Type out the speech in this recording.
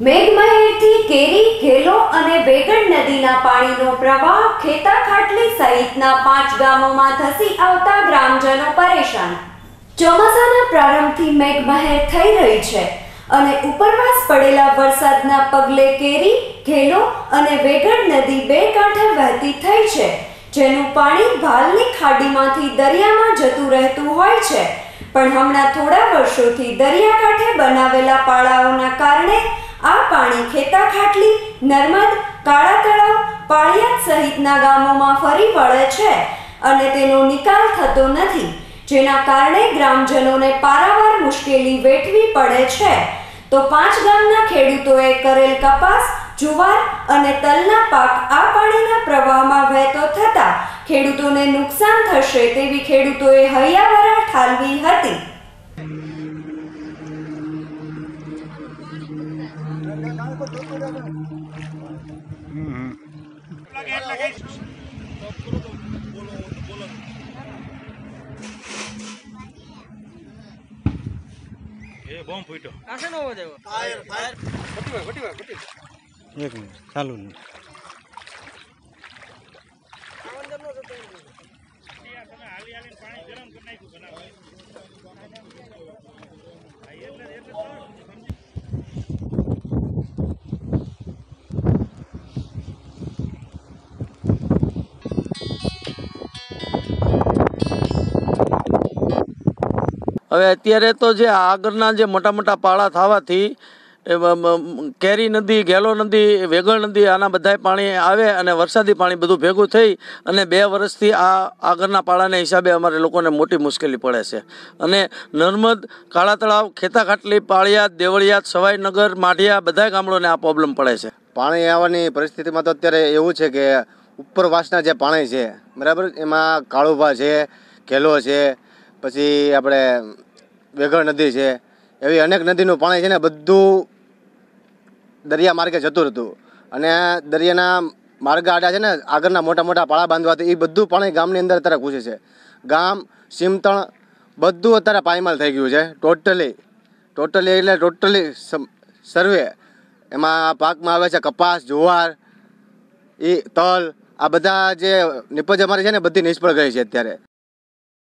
મેઘમહેરથી કેરી, ઘેલો અને વેગણ નદીના પાણીનો પ્રવાહ ખેતાખાટલી સહિતના પાંચ ગામોમાં ધસી આવતા ગ્રામજનો પરેશાન. ચોમાસાના પ્રારંભથી મેઘમહેર થઈ રહી છે અને ઉપરવાસ પડેલા વરસાદના પગલે કેરી, ઘેલો અને વેગણ નદી બે કાંઠે વહેતી થઈ છે, જેનું પાણી ભાલની ખાડીમાંથી દરિયામાં જતું રહેતું હોય છે પણ હમણાં થોડા વર્ષોથી દરિયાકાંઠે બનાવેલા પાળાઓના કારણે આ પાણી ખેતાખાટલી, નર્મદ, કાળા તળાવ, પાળિયાદ સહિતના ગામોમાં ફરી વળે છે અને તેનો નિકાલ થતો નથી, જેના કારણે ગ્રામજનોને પારાવાર મુશ્કેલી વેઠવી પડે છે. તો પાંચ ગામના ખેડૂતોએ કરેલ કપાસ, જુવાર અને તલના પાક આ પાણીના પ્રવાહમાં વહેતો થતા ખેડૂતોને નુકસાન થશે તેવી ખેડૂતોએ હૈયાવરા ઠાલવી હતી. એ બોમ્બ ફૂટ્યો. આશે નો અવાજ આવ્યો એક મિનિટ ચાલુ નહીં હવે અત્યારે તો જે આગળના જે મોટા મોટા પાળા થવાથી કેરી નદી, ગેલો નદી, વેગળ નદી, આના બધાય પાણી આવે અને વરસાદી પાણી બધું ભેગું થઈ અને બે વર્ષથી આ આગળના પાળાના હિસાબે અમારે લોકોને મોટી મુશ્કેલી પડે છે. અને નર્મદ કાળા તળાવ ખેતાખાટલી, પાળિયાદ, દેવળિયાદ, સવાઈનગર, માઢિયા બધા ગામડોને આ પ્રોબ્લેમ પડે છે. પાણી આવવાની પરિસ્થિતિમાં તો અત્યારે એવું છે કે ઉપરવાસના જે પાણી છે, બરાબર? એમાં કાળુભા છે, ઘેલો છે, પછી આપણે વેગળ નદી છે, એવી અનેક નદીનું પાણી છે ને બધું દરિયા માર્ગે જતું હતું. અને દરિયાના માર્ગ આડા છે ને, આગળના મોટા મોટા પાળા બાંધવાથી એ બધું પાણી ગામની અંદર અત્યારે ઘૂસે છે. ગામ સીમતણ બધું અત્યારે પાયમાલ થઈ ગયું છે. ટોટલી ટોટલી એટલે ટોટલી સર્વે. એમાં પાકમાં આવે છે કપાસ, જુવાર એ તલ, આ બધા જે નિપજ અમારી છે ને, બધી નિષ્ફળ ગઈ છે અત્યારે.